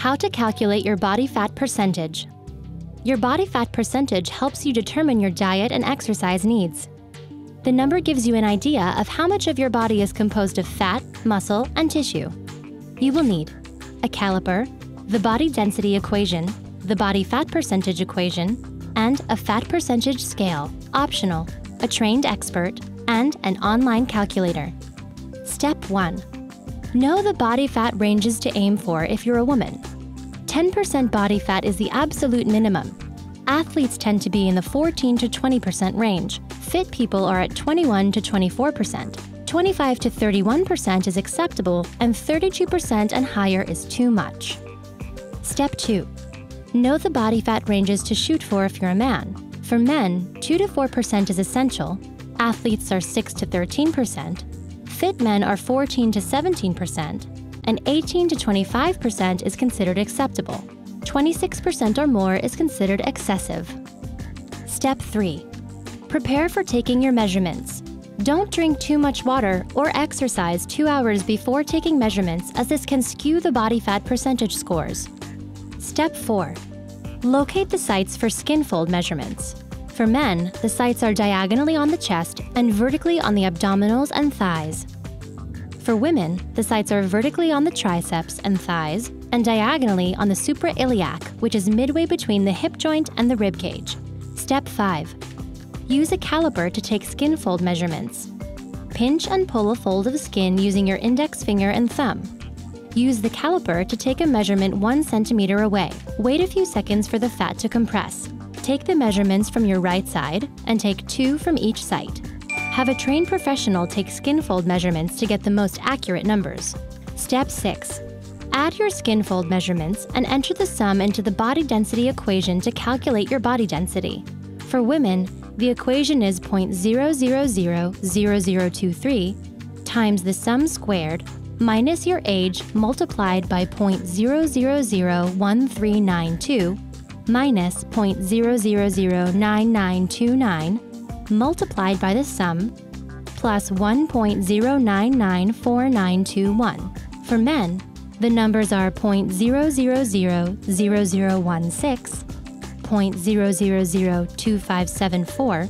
How to calculate your body fat percentage. Your body fat percentage helps you determine your diet and exercise needs. The number gives you an idea of how much of your body is composed of fat, muscle, and tissue. You will need a caliper, the body density equation, the body fat percentage equation, and a fat percentage scale, optional, a trained expert, and an online calculator. Step 1. Know the body fat ranges to aim for if you're a woman. 10% body fat is the absolute minimum. Athletes tend to be in the 14 to 20% range. Fit people are at 21 to 24%. 25 to 31% is acceptable, and 32% and higher is too much. Step 2. Know the body fat ranges to shoot for if you're a man. For men, 2 to 4% is essential. Athletes are 6 to 13%. Fit men are 14 to 17% and 18 to 25% is considered acceptable. 26% or more is considered excessive. Step 3. Prepare for taking your measurements. Don't drink too much water or exercise two hours before taking measurements as this can skew the body fat percentage scores. Step 4. Locate the sites for skin fold measurements. For men, the sites are diagonally on the chest and vertically on the abdominals and thighs. For women, the sites are vertically on the triceps and thighs and diagonally on the suprailiac, which is midway between the hip joint and the rib cage. Step 5. Use a caliper to take skin fold measurements. Pinch and pull a fold of skin using your index finger and thumb. Use the caliper to take a measurement 1 centimeter away. Wait a few seconds for the fat to compress. Take the measurements from your right side and take two from each site. Have a trained professional take skin fold measurements to get the most accurate numbers. Step 6. Add your skin fold measurements and enter the sum into the body density equation to calculate your body density. For women, the equation is 0.0000023 times the sum squared minus your age multiplied by 0.0001392 minus 0.0009929 multiplied by the sum plus 1.0994921. For men, the numbers are 0.0000016, 0.0002574,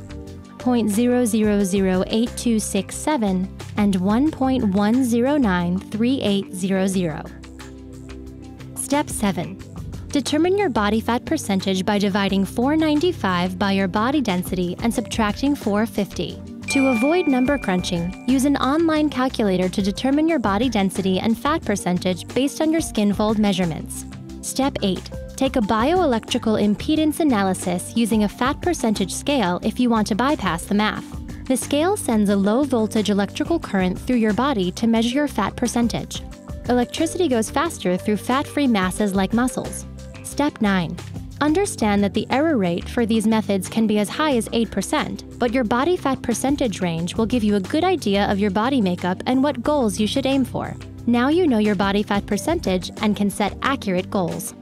0.0008267, and 1.1093800. Step 7. Determine your body fat percentage by dividing 495 by your body density and subtracting 450. To avoid number crunching, use an online calculator to determine your body density and fat percentage based on your skin fold measurements. Step 8. Take a bioelectrical impedance analysis using a fat percentage scale if you want to bypass the math. The scale sends a low voltage electrical current through your body to measure your fat percentage. Electricity goes faster through fat free masses like muscles. Step 9. Understand that the error rate for these methods can be as high as 8%, but your body fat percentage range will give you a good idea of your body makeup and what goals you should aim for. Now you know your body fat percentage and can set accurate goals.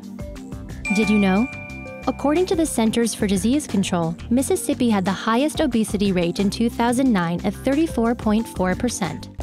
Did you know? According to the Centers for Disease Control, Mississippi had the highest obesity rate in 2009 at 34.4%.